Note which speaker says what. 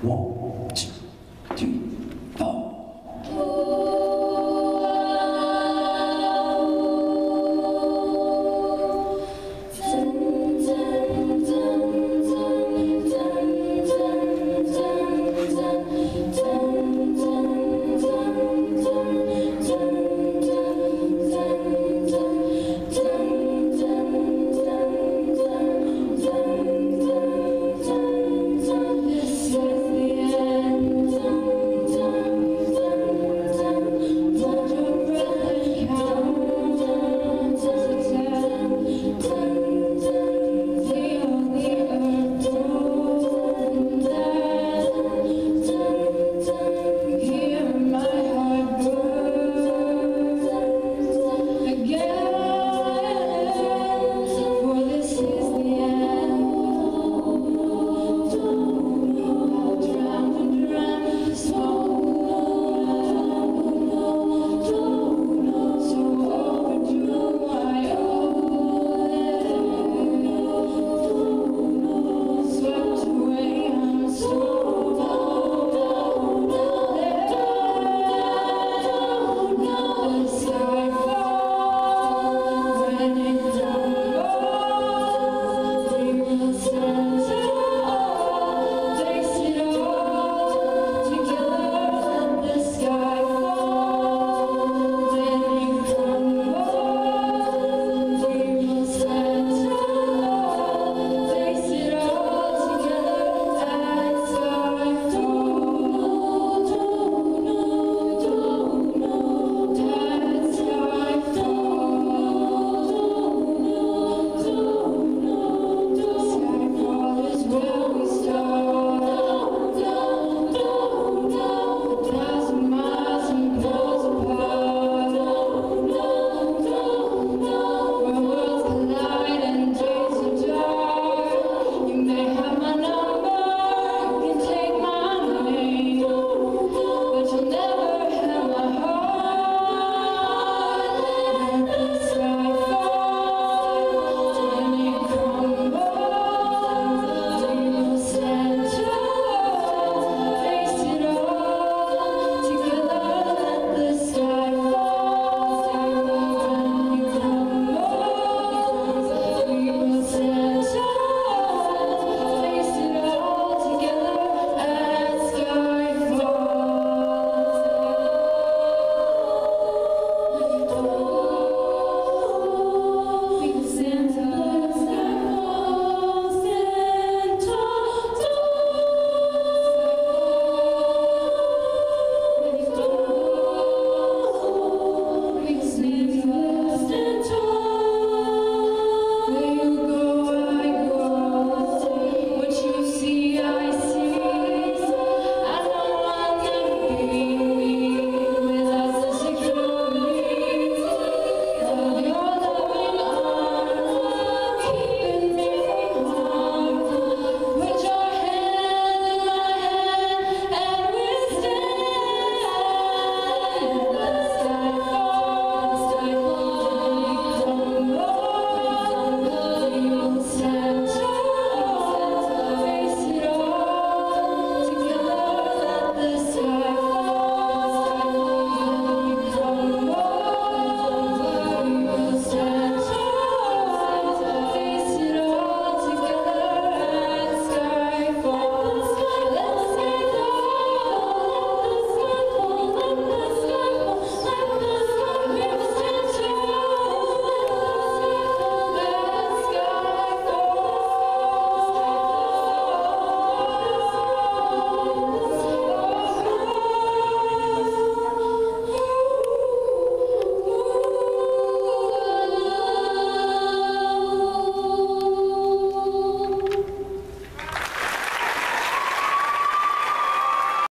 Speaker 1: 我 Thank you.